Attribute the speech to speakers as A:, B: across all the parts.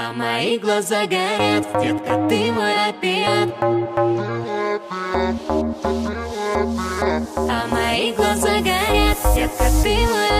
A: А мои глаза горят, детка, ты мой опиат А мои глаза горят, детка, ты мой опиат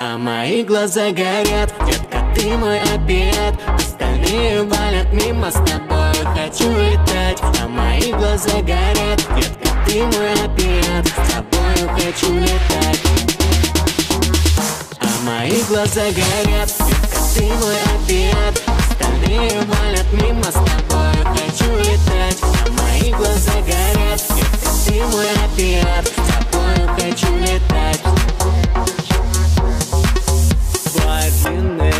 A: а мои глаза горят, детка, ты мой опиат Остальные валят мимо с тобой, хочу летать. А мои глаза горят, детка, ты мой опиат С тобою хочу летать. А мои глаза горят, детка, ты мой опиат Остальные валят мимо с тобой,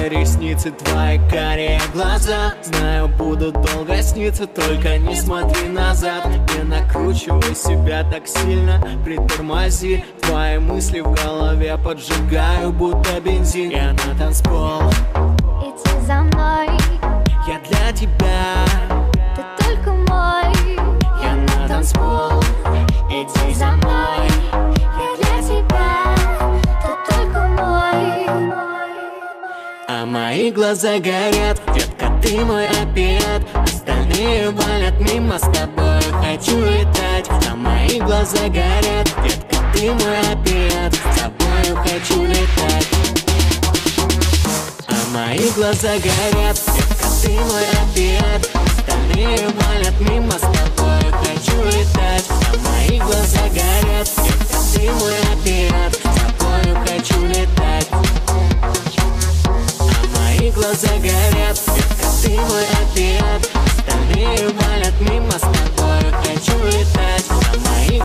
B: ресницы, твои карие глаза. Знаю, будут долго сниться, только не смотри назад. Не накручивай себя так сильно, притормози. Твои мысли в голове поджигаю, будто бензин. Я на танцпол,
C: Иди за мной,
B: я для тебя.
C: Ты только мой.
B: Я на танцпол,
A: Иди за мной, мои глаза горят Детка, ты мой опиат. Остальные валят мимо с тобой Хочу летать, а мои глаза горят Детка, ты мой опиат. С тобою хочу летать. А мои глаза горят Детка, ты мой опиат. Остальные валят мимо с глаза горят, ты мой опиат Остальные валят мимо